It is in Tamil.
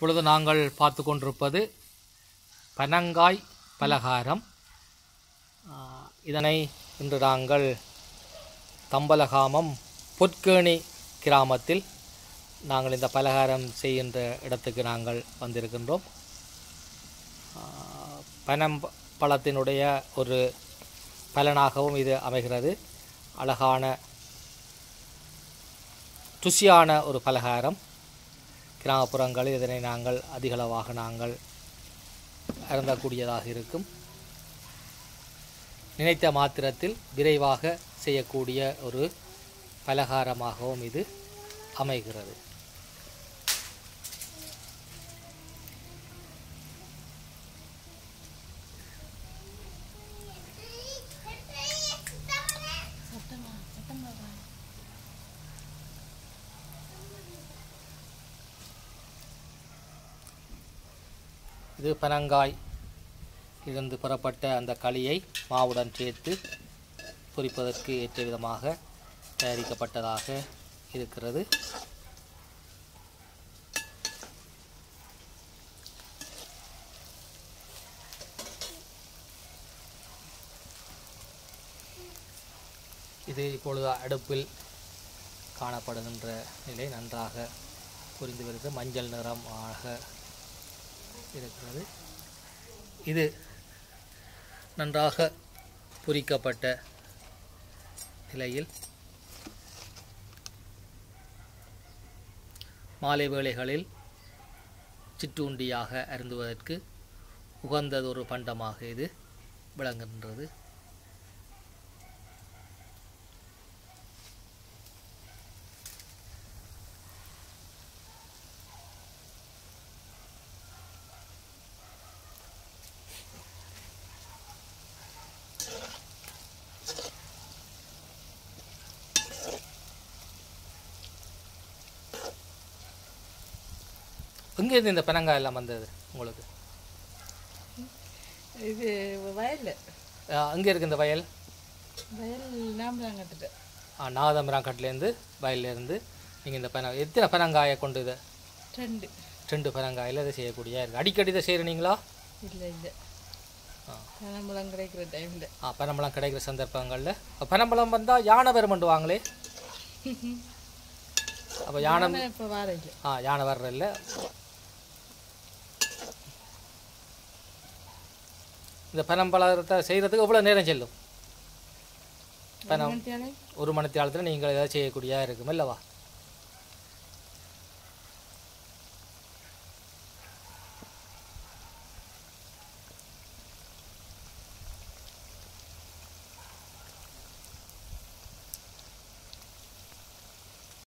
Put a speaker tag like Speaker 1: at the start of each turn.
Speaker 1: இப்பொழுது நாங்கள் பார்த்து கொண்டிருப்பது பனங்காய் பலகாரம். இதனை இன்று நாங்கள் தம்பலகாமம் பொற்கேணி கிராமத்தில் நாங்கள் இந்த பலகாரம் செய்கின்ற இடத்துக்கு நாங்கள் வந்திருக்கின்றோம். பனம் பழத்தினுடைய ஒரு பலனாகவும் இது அமைகிறது. அழகான ருசியான ஒரு பலகாரம். கிராமப்புறங்களில் இதனை நாங்கள் அதிகளவாக நாங்கள் அருந்தக்கூடியதாக இருக்கும். நினைத்த மாத்திரத்தில் விரைவாக செய்யக்கூடிய ஒரு பலகாரமாகவும் இது அமைகிறது. இது பனங்காய். இருந்து பெறப்பட்ட அந்த களியை மாவுடன் சேர்த்து பொரிப்பதற்கு ஏற்ற விதமாக தயாரிக்கப்பட்டதாக இருக்கிறது. இது இப்பொழுது அடுப்பில் காணப்படுகின்ற நிலை நன்றாக புரிந்து வருகிறது. மஞ்சள் நிறம் ஆக இருக்கிறது. இது நன்றாக பொறிக்கப்பட்ட நிலையில் மாலை வேளைகளில் சிற்றுண்டியாக அருந்துவதற்கு உகந்ததொரு பண்டமாக இது விளங்குகின்றது. எங்கேருந்து இந்த பனங்காய் எல்லாம் வந்தது உங்களுக்கு?
Speaker 2: இது வயல்.
Speaker 1: அங்கே இருக்கு இந்த வயல்?
Speaker 2: வயல் நாம் தான் கட்டுட்டேன்
Speaker 1: ஆ, நாகதம்பிராங்கட்டிலேருந்து வயல்லேருந்து நீங்கள் இந்த பன எத்தனை பனங்காயை கொண்டு இதை?
Speaker 2: ரெண்டு.
Speaker 1: ரெண்டு பனங்காயில் இதை செய்யக்கூடிய இருக்கு? அடிக்கடி இதை செய்கிறீங்களா
Speaker 2: இல்லை இல்லை. பனம்பழம் கிடைக்கிற டைமில்.
Speaker 1: ஆ பனம்பழம் கிடைக்கிற சந்தர்ப்பங்களில். பனம்பழம் வந்தால் யானை வருமண்டுவாங்களே அப்போ யானை
Speaker 2: இப்போ வார இல்லை
Speaker 1: ஆ யானை வர்றதில்ல. இந்த பனம்பழத்தை செய்கிறதுக்கு எவ்வளோ நேரம் செல்லும்? பனம் ஒரு மணி நேரத்தில் நீங்கள் ஏதாவது செய்யக்கூடியதாக இருக்கும் இல்லவா?